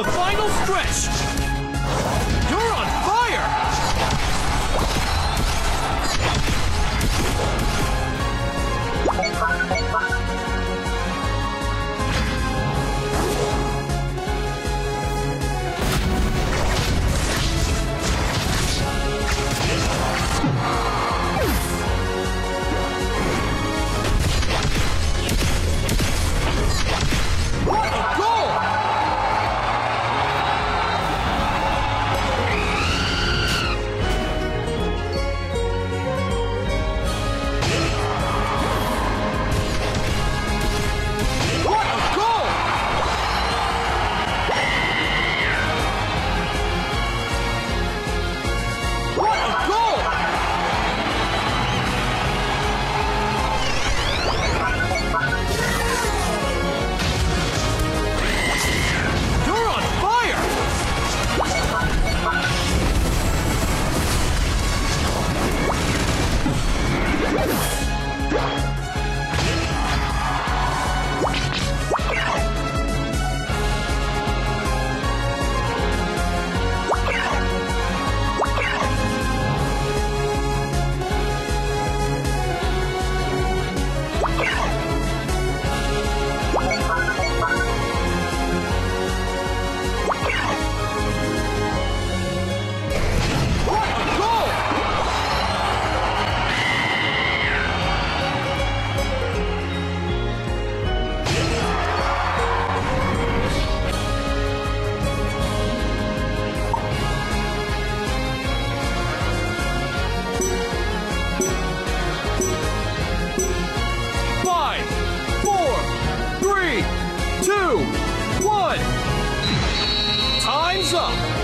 The final stretch! 是